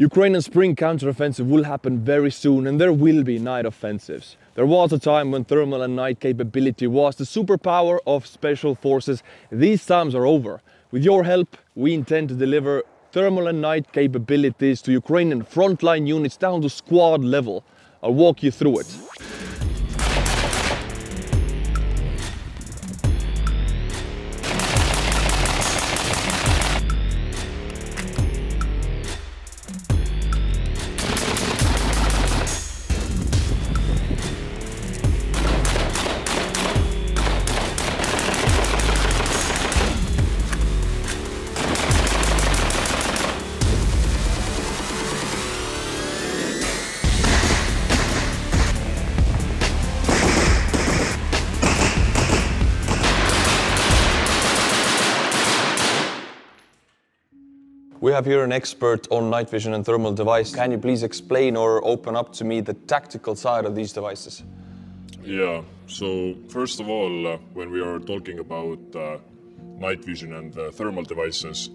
Ukrainian spring counteroffensive will happen very soon and there will be night offensives. There was a time when thermal and night capability was the superpower of special forces. These times are over. With your help, we intend to deliver thermal and night capabilities to Ukrainian frontline units down to squad level. I'll walk you through it. Have here an expert on night vision and thermal device. Can you please explain or open up to me the tactical side of these devices? Yeah, so first of all, uh, when we are talking about uh, night vision and uh, thermal devices,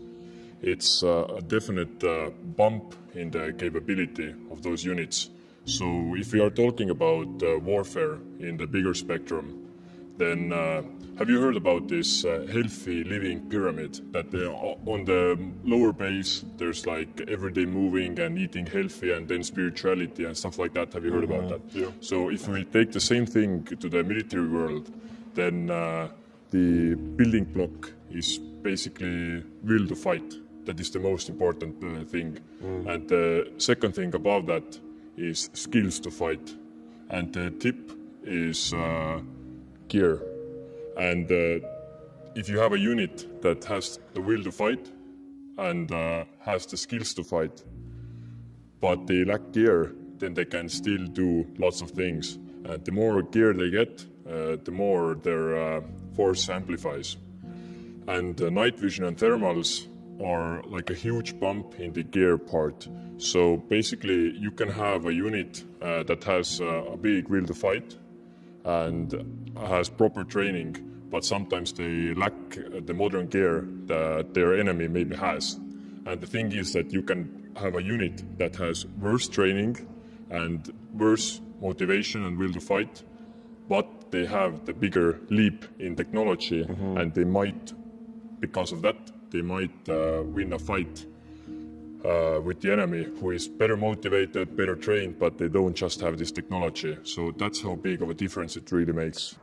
it's uh, a definite uh, bump in the capability of those units. So if we are talking about uh, warfare in the bigger spectrum, then have you heard about this uh, healthy living pyramid? That uh, on the lower base there's like everyday moving and eating healthy, and then spirituality and stuff like that. Have you heard about that? Yeah. So if we take the same thing to the military world, then uh, the building block is basically will to fight. That is the most important uh, thing. And the second thing above that is skills to fight. And the tip is uh, gear. And uh, if you have a unit that has the will to fight and uh, has the skills to fight, but they lack gear, then they can still do lots of things. And the more gear they get, uh, the more their uh, force amplifies. And uh, night vision and thermals are like a huge bump in the gear part. So basically, you can have a unit uh, that has uh, a big will to fight and has proper training, but sometimes they lack the modern gear that their enemy maybe has. And the thing is that you can have a unit that has worse training and worse motivation and will to fight, but they have the bigger leap in technology, and they might, because of that, they might uh, win a fight uh, with the enemy who is better motivated, better trained, but they don't just have this technology. So that's how big of a difference it really makes.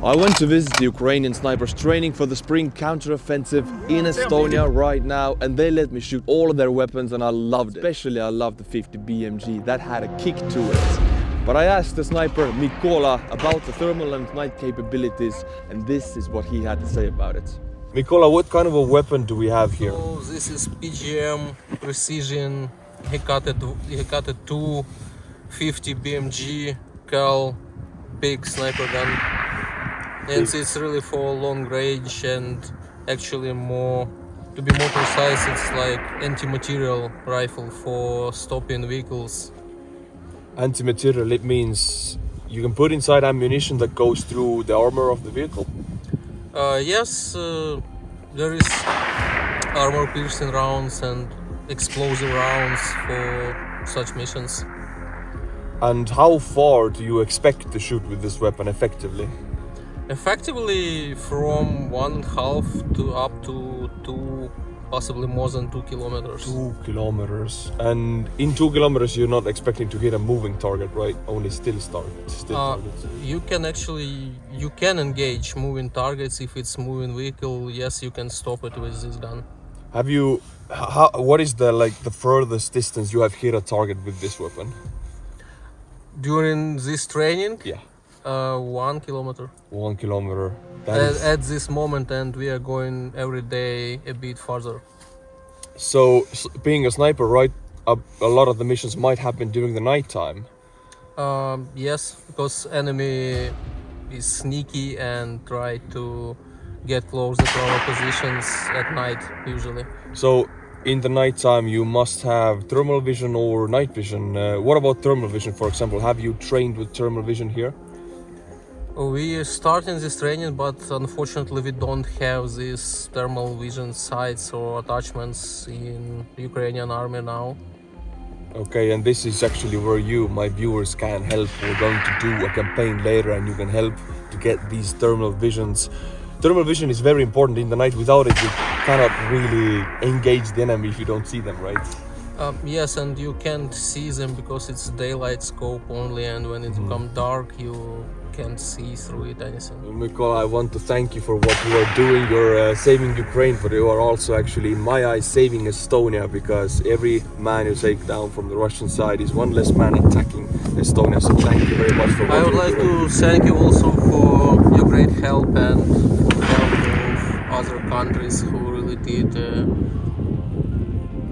I went to visit the Ukrainian snipers training for the spring counteroffensive in Estonia right now and they let me shoot all of their weapons and I loved it. Especially I loved the 50 BMG, that had a kick to it. But I asked the sniper Mikola about the thermal and night capabilities and this is what he had to say about it. Mikola, what kind of a weapon do we have here? So this is PGM Precision Hécate, Hécate 2 50 BMG Cal big sniper gun. And it's really for long range and actually more to be more precise it's like anti-material rifle for stopping vehicles. Anti-material, it means you can put inside ammunition that goes through the armor of the vehicle. Uh, yes, uh, there is armor piercing rounds and explosive rounds for such missions. And how far do you expect to shoot with this weapon effectively? Effectively, from one half to up to two, possibly more than two kilometers. Two kilometers. And in two kilometers, you're not expecting to hit a moving target, right? Only still targets. Still Uh, targets. you can actually you can engage moving targets if it's moving vehicle. Yes, you can stop it with this gun. Have you? How? What is the like the furthest distance you have hit a target with this weapon? During this training, Yeah, uh, one kilometer. one kilometer. At, is- at this moment, and we are going every day a bit farther. so, being a sniper, right? A, a lot of the missions might happen during the nighttime. Um, yes, because enemy is sneaky and try to get closer to our positions at night usually. So, in the nighttime, you must have thermal vision or night vision. Uh, what about thermal vision, for example? Have you trained with thermal vision here? We starting this training, but unfortunately we don't have these thermal vision sights or attachments in Ukrainian army now. Okay, and this is actually where you, my viewers, can help. We're going to do a campaign later, and you can help to get these thermal visions. Thermal vision is very important in the night. Without it, you cannot really engage the enemy if you don't see them, right? Um, yes, and you can't see them because it's daylight scope only, and when it Mm-hmm. becomes dark, you can't see through it anything. Mikola, I want to thank you for what you are doing. You're uh, saving Ukraine, but you are also actually, in my eyes, saving Estonia because every man you take down from the Russian side is one less man attacking Estonia. So thank you very much for what I would like doing. to thank you also for your great help and help of other countries who did a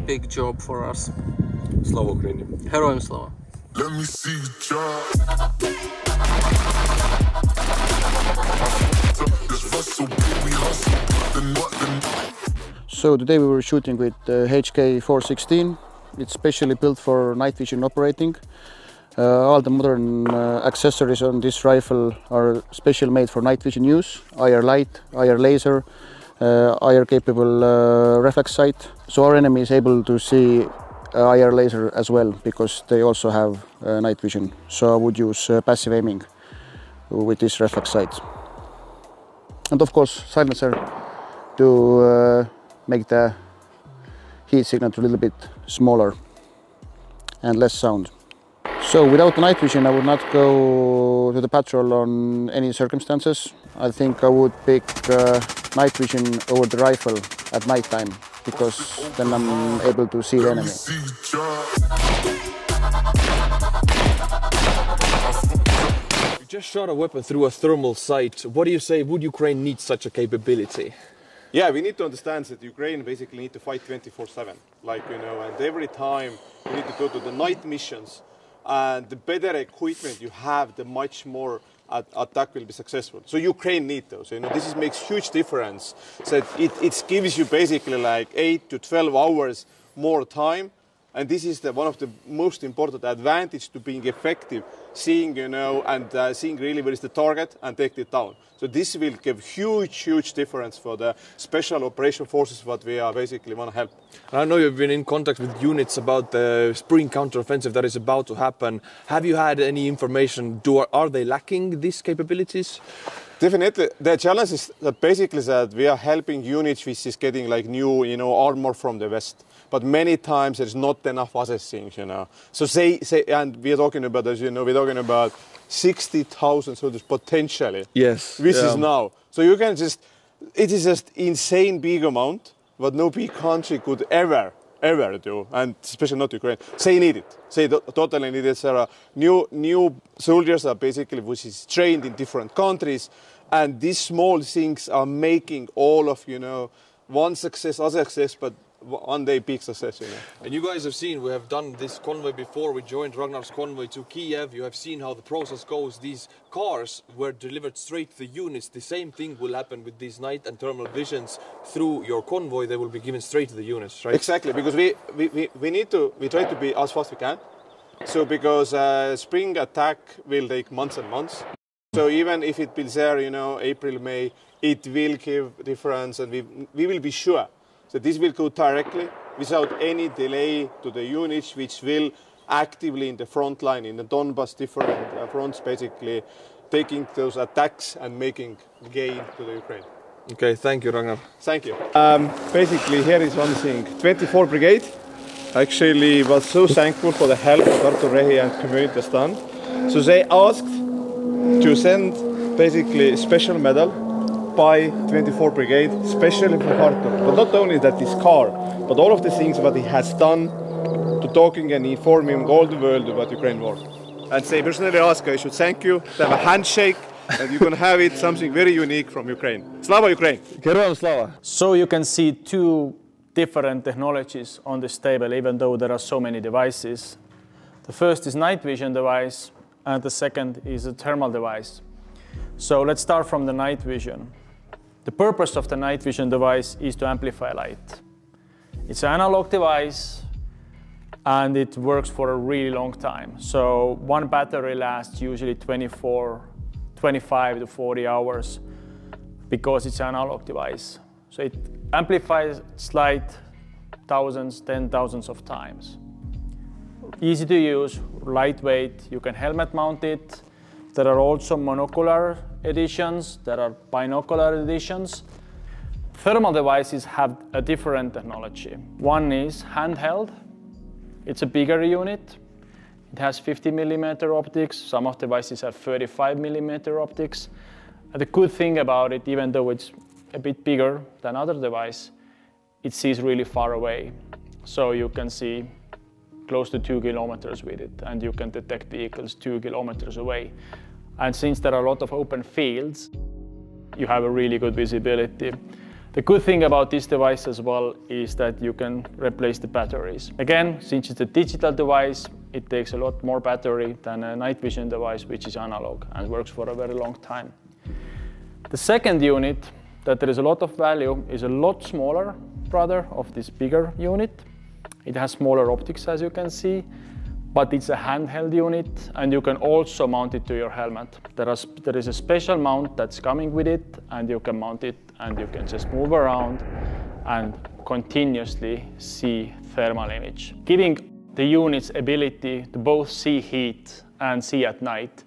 big job for us. Slava Ukraini. Героям слава! Let me see you try. This hustle, baby, hustle. Then what? Then So today we were shooting with uh, HK416. It's specially built for night vision operating. Uh, all the modern uh, accessories on this rifle are special made for night vision use. IR light, IR laser, uh, IR capable uh, reflex sight. So our enemy is able to see uh, IR laser as well because they also have uh, night vision. So I would use uh, passive aiming with this reflex sight. And of course silencer to uh, make the heat signature a little bit smaller and less sound. So without night vision I would not go to the patrol on any circumstances. I think I would pick uh, night vision over the rifle at night time because then I'm able to see the enemy. you just shot a weapon through a thermal sight. What do you say? Would Ukraine need such a capability? Yeah, we need to understand that Ukraine basically need to fight 24/7, like you know, and every time you need to go to the night missions, and the better equipment you have, the much more at- attack will be successful. So Ukraine need those. You know, this is, makes huge difference. So it, it gives you basically like eight to 12 hours more time, and this is the, one of the most important advantage to being effective, seeing you know and uh, seeing really where is the target and take it down. So this will give huge, huge difference for the special operation forces what we are basically want to help. I know you've been in contact with units about the spring counteroffensive that is about to happen. Have you had any information? Do are they lacking these capabilities? Definitely, the challenge is that basically that we are helping units which is getting like new, you know, armor from the west. But many times there's not enough other things, you know. So say, say, and we're talking about, as you know, we're talking about 60,000 soldiers potentially. Yes, This yeah. is now. So you can just, it is just insane big amount, what no big country could ever, ever do, and especially not Ukraine. They need it. They totally need it. There are new, new soldiers are basically which is trained in different countries, and these small things are making all of you know one success, other success, but one day peak success. You know. And you guys have seen we have done this convoy before. We joined Ragnar's convoy to Kiev. You have seen how the process goes. These cars were delivered straight to the units. The same thing will happen with these night and thermal visions through your convoy. They will be given straight to the units, right? Exactly, because we, we, we, we need to, we try to be as fast as we can. So because uh, spring attack will take months and months. So even if it be there, you know, April, May, it will give difference and we, we will be sure that this will go directly without any delay to the units which will actively in the front line, in the Donbass different uh, fronts, basically taking those attacks and making gain to the Ukraine. Okay, thank you, Ragnar. Thank you. Um, basically, here is one thing. 24 Brigade actually was so thankful for the help Artur Rehi and community has done. So they asked to send basically a special medal by 24 Brigade, especially for Artur. But not only that, this car, but all of the things that he has done to talking and informing all the world about Ukraine war. And they personally ask, I should thank you, to have a handshake, and you're gonna have it something very unique from Ukraine. Slava Ukraine! Heroям слава! So you can see two different technologies on this table, even though there are so many devices. The first is night vision device, and the second is a thermal device. So let's start from the night vision. The purpose of the night vision device is to amplify light. It's an analog device, and it works for a really long time. So one battery lasts usually 24, 25 to 40 hours because it's an analog device. So it amplifies light thousands, ten thousands of times. Easy to use, lightweight, you can helmet mount it. There are also monocular editions, there are binocular editions. Thermal devices have a different technology. One is handheld. It's a bigger unit. It has 50 millimeter optics. Some of the devices have 35 millimeter optics. And the good thing about it, even though it's a bit bigger than other device, it sees really far away. So you can see close to two kilometers with it, and you can detect vehicles two kilometers away. And since there are a lot of open fields, you have a really good visibility. The good thing about this device as well is that you can replace the batteries. Again, since it's a digital device, it takes a lot more battery than a night vision device, which is analog and works for a very long time. The second unit that there is a lot of value is a lot smaller brother of this bigger unit. It has smaller optics as you can see, but it's a handheld unit and you can also mount it to your helmet. There, are, there is a special mount that's coming with it and you can mount it and you can just move around and continuously see thermal image. Giving the unit's ability to both see heat and see at night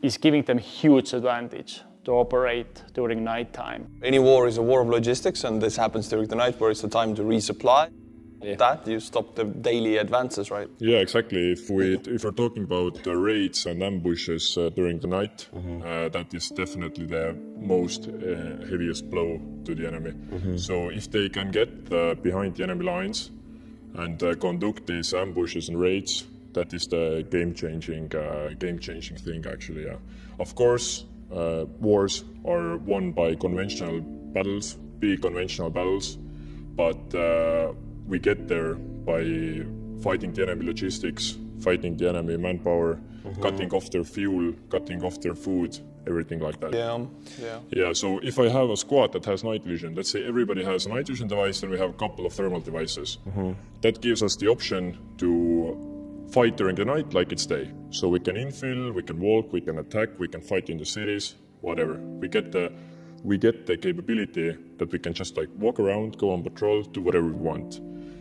is giving them huge advantage to operate during nighttime. Any war is a war of logistics, and this happens during the night where it's the time to resupply. Yeah. That you stop the daily advances, right? Yeah, exactly. If we if we're talking about uh, raids and ambushes uh, during the night, uh, that is definitely the most uh, heaviest blow to the enemy. So if they can get uh, behind the enemy lines and uh, conduct these ambushes and raids, that is the game-changing uh, game-changing thing. Actually, yeah. Of course, uh, wars are won by conventional battles, big conventional battles, but uh, we get there by fighting the enemy logistics, fighting the enemy manpower, mm-hmm. cutting off their fuel, cutting off their food, everything like that. Yeah, yeah. Yeah, so if I have a squad that has night vision, let's say everybody has a night vision device and we have a couple of thermal devices, mm-hmm. that gives us the option to fight during the night like it's day. So we can infill, we can walk, we can attack, we can fight in the cities, whatever. We get the we get the capability that we can just like walk around, go on patrol, do whatever we want.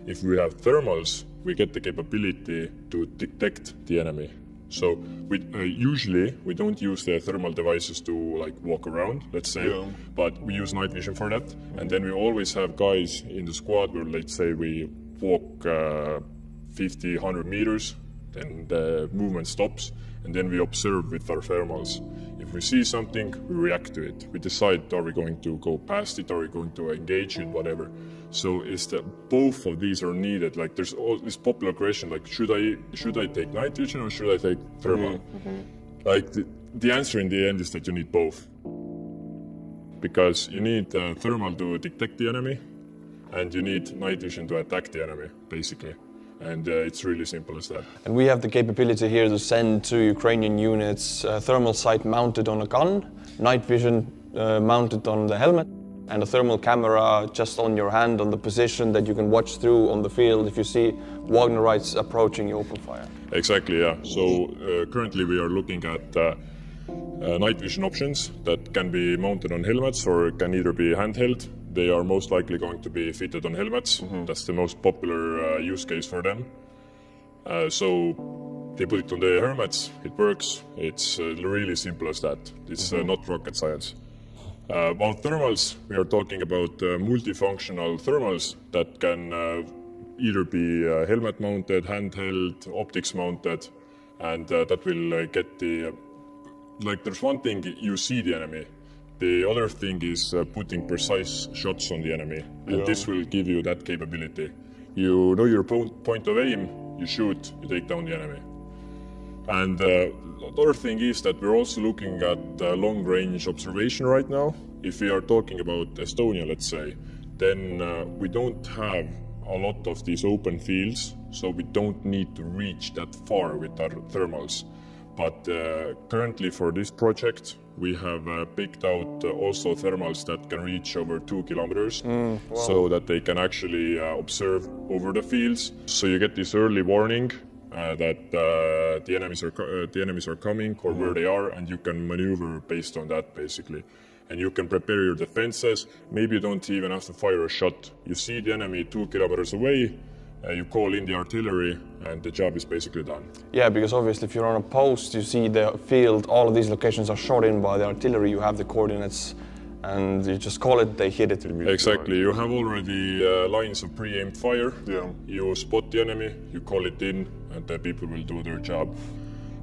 If we have thermals, we get the capability to detect the enemy. So we uh, usually we don't use the thermal devices to like walk around, let's say, but we use night vision for that. And then we always have guys in the squad where let's say we walk uh, 50, 100 meters, then the movement stops, and then we observe with our thermals. If we see something, we react to it. We decide are we going to go past it, are we going to engage in whatever. So is that both of these are needed. Like there's all this popular question like should I should I take night vision or should I take thermal? Like the, the answer in the end is that you need both. Because you need uh, thermal to detect the enemy, and you need night vision to attack the enemy, basically. And uh, it's really simple as that. And we have the capability here to send to Ukrainian units a thermal sight mounted on a gun, night vision uh, mounted on the helmet, and a thermal camera just on your hand on the position that you can watch through on the field if you see Wagnerites approaching, you open fire. Exactly, yeah. So uh, currently we are looking at uh, uh, night vision options that can be mounted on helmets or can either be handheld. They are most likely going to be fitted on helmets. That's the most popular uh, use case for them. Uh, so they put it on the helmets. It works. It's uh, really simple as that. It's uh, not rocket science. Uh, about thermals, we are talking about uh, multifunctional thermals that can uh, either be uh, helmet mounted, handheld, optics mounted, and uh, that will uh, get the. like, there's one thing you see the enemy, the other thing is uh, putting precise shots on the enemy, and this will give you that capability. You know your po- point of aim, you shoot, you take down the enemy. And uh, the other thing is that we're also looking at uh, long range observation right now. If we are talking about Estonia, let's say, then uh, we don't have a lot of these open fields, so we don't need to reach that far with our thermals. But uh, currently for this project, we have uh, picked out uh, also thermals that can reach over two kilometers, so that they can actually uh, observe over the fields. So you get this early warning uh, that uh, the enemies are the enemies are coming or where they are, and you can maneuver based on that basically. And you can prepare your defenses. Maybe you don't even have to fire a shot. You see the enemy two kilometers away. Uh, you call in the artillery, and the job is basically done. Yeah, because obviously if you're on a post, you see the field, all of these locations are shot in by the artillery, you have the coordinates, and you just call it, they hit it. Exactly. You have already uh, lines of pre-aimed fire. Yeah. You spot the enemy, you call it in, and the people will do their job.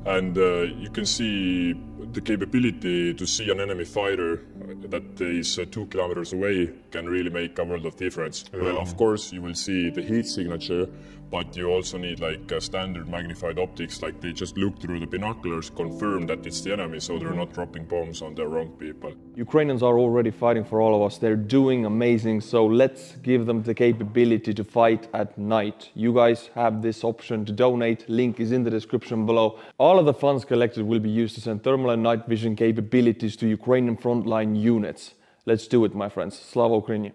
And uh, you can see the capability to see an enemy fighter that is uh, two kilometers away can really make a world of difference. Well, of course, you will see the heat signature, but you also need like uh, standard magnified optics, like they just look through the binoculars, confirm that it's the enemy, so they're not dropping bombs on the wrong people. Ukrainians are already fighting for all of us. They're doing amazing, so let's give them the capability to fight at night. You guys have this option to donate. Link is in the description below. All of the funds collected will be used to send thermal and night vision capabilities to Ukrainian frontline units. Let's do it, my friends. Slava Ukraini.